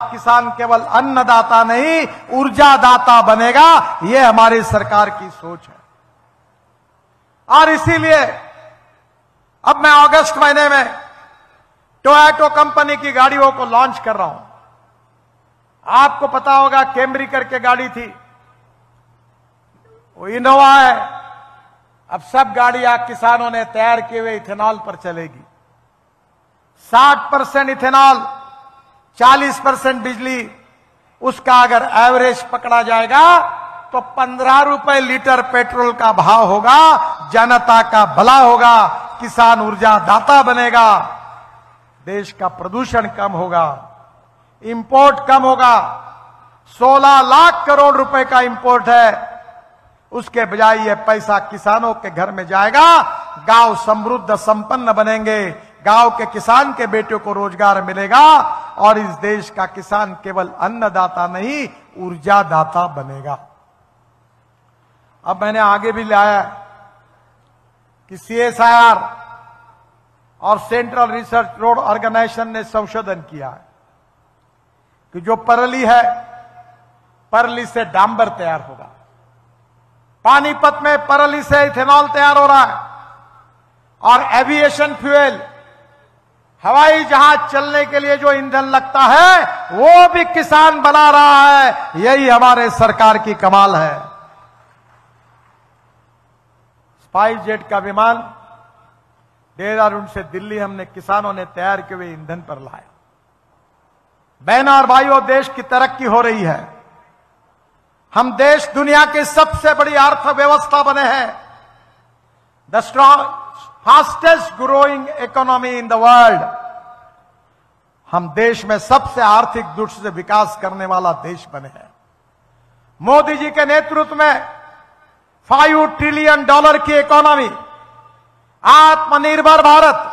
किसान केवल अन्नदाता नहीं ऊर्जा दाता बनेगा। यह हमारी सरकार की सोच है। और इसीलिए अब मैं अगस्त महीने में टोयटो कंपनी की गाड़ियों को लॉन्च कर रहा हूँ। आपको पता होगा कैमरी करके गाड़ी थी। वो इनोवा है। अब सब गाड़ियाँ किसानों ने तैयार किए हुए इथेनॉल पर चलेगी। 60 परसेंट इथेनॉल 40 परसेंट बिजली, उसका अगर एवरेज पकड़ा जाएगा तो पंद्रह रुपए लीटर पेट्रोल का भाव होगा, जनता का भला होगा, किसान ऊर्जा दाता बनेगा, देश का प्रदूषण कम होगा, इंपोर्ट कम होगा 16 लाख करोड़ रुपए का इंपोर्ट है, उसके बजाय यह पैसा किसानों के घर में जाएगा, गाँव समृद्ध संपन्न बनेंगे, गाँव के किसान के बेटे को रोज़गार मिलेगा और इस देश का किसान केवल अन्नदाता नहीं ऊर्जा दाता बनेगा। अब मैंने आगे भी लाया कि सीएसआईआर और सेंट्रल रिसर्च रोड ऑर्गेनाइजेशन ने संशोधन किया है कि जो परली है, परली से डांबर तैयार होगा। पानीपत में परली से इथेनॉल तैयार हो रहा है और एविएशन फ्यूएल हवाई जहाज़ चलने के लिए जो ईंधन लगता है, वो भी किसान बना रहा है। यही हमारे सरकार की कमाल है। स्पाइस जेट का विमान, देहरादून से दिल्ली हमने किसानों ने तैयार किए हुए ईंधन पर लाया। बहना और भाइयों देश की तरक्की हो रही है। हम देश दुनिया की सबसे बड़ी अर्थव्यवस्था बने हैं। The strong fastest growing economy in the world हम देश में सबसे आर्थिक दृष्टि से विकास करने वाला देश बने हैं। मोदी जी के नेतृत्व में फाइव ट्रिलियन डॉलर की इकोनॉमी आत्मनिर्भर भारत